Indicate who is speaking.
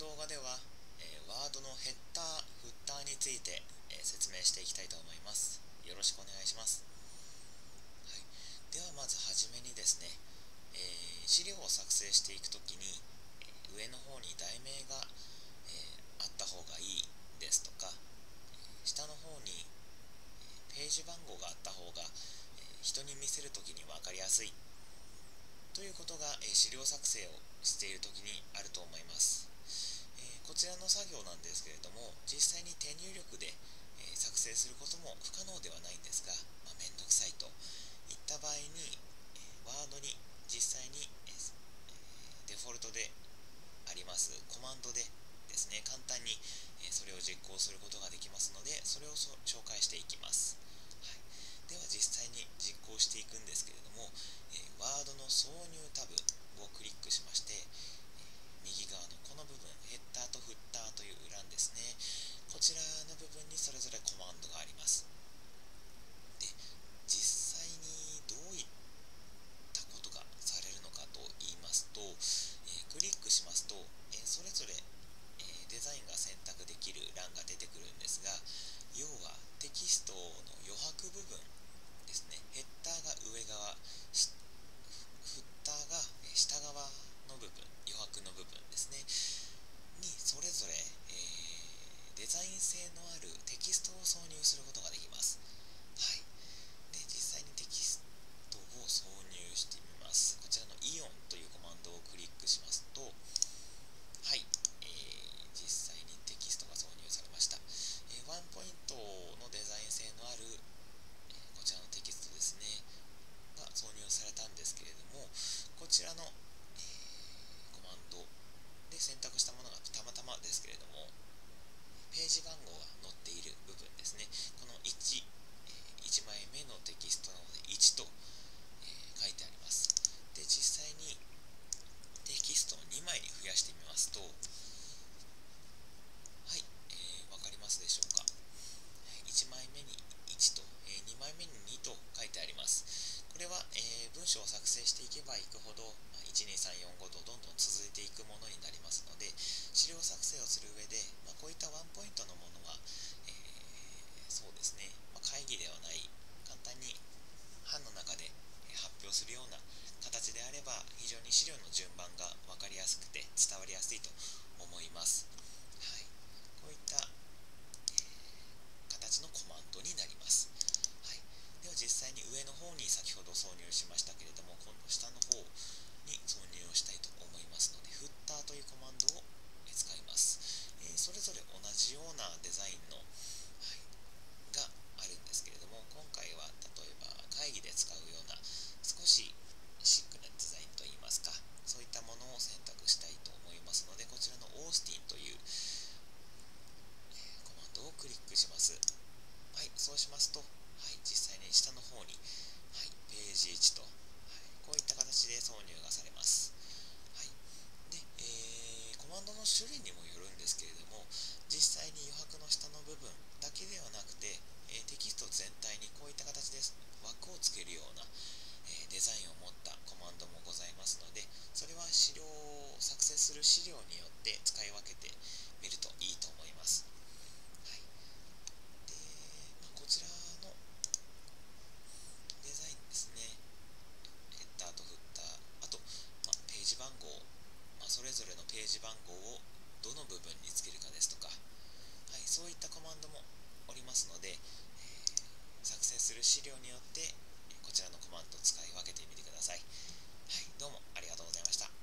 Speaker 1: 動画では、えー、ワードのヘッダー、フッターについて、えー、説明していきたいと思います。よろしくお願いします。はい、ではまずはじめにですね、えー、資料を作成していくときに、え上の方に題名が、えあった方がいいですとか、下の方にページ番号があった方が、え人に見せるときに分かりやすいということが、え資料作成をしている時にあると思います、ちらの作業なんですけれども実際に手入力で、え作成することも不可能ではないんですが、まあ、めんどくさいといった場合に、えワードに実際に、えデフォルトでありますコマンドでですね簡単に、えそれを実行することができますのでそれを紹介していきます、はい、では実際に実行していくんですけれども、えワードの挿入タブをクリックしまして、え右側のこの部分ヘッダーとフッターという欄ですね。こちらの部分にそれぞれコマンドがありますで実際にどういったことがされるのかと言いますと、えクリックしますと、えそれぞれ、えデザインが選択できる欄が出てくるんですが要はテキストの余白部分ですねヘッダーが上側下側の部分余白の部分ですねにそれぞれ、えー、デザイン性のあるテキストを挿入することができますはいで実際にテキストを挿入してみますこちらのイオンというコマンドをクリックしますとはい、えー、実際にテキストが挿入されました、えー、ワンポイントのデザイン性のある、えこちらのテキストですねが挿入されたんですけれどもこちらの選択したものがたまたまですけれどもページ番号が載っている部分ですねこの 1, 1枚目のテキストなので1と、え書いてありますで実際にテキストを2枚に増やしてみますとはい、えー、分かりますでしょうか？1枚目に1と、えー、2枚目に2と書いてあります。これは、えー、文章を作成していけばいくほどま、12345とどんどん続いていくものになりますので資料作成をする上で、まあ、こういったワンポイントのものが、えー、そうですね、まあ、会議ではない簡単に班の中で発表するようなであれば非常に資料の順番が分かりやすくて伝わりやすいと思います、はい、こういった、えー、形のコマンドになります、はい、では実際に上の方に先ほど挿入しましたけれども今度下の方に挿入をしたいと思いますので、フッターというコマンドを使います。えー、それぞれ同じようなデザインの、はい、があるんですけれども、今回は例えば会議で使うような少し1と、はい、こういった形で挿入がされます、はい。でえー、コマンドの種類にもよるんですけれども実際に余白の下の部分だけではなくて、えー、テキスト全体にこういった形で枠をつけるような、え、デザインを持ったコマンドもございますのでそれは資料を作成する資料によって使い分けてみるといいと思います。ページ番号をどの部分につけるかですとか、はい、そういったコマンドもおりますので、えー、作成する資料によってこちらのコマンドを使い分けてみてください。はい、どうもありがとうございました。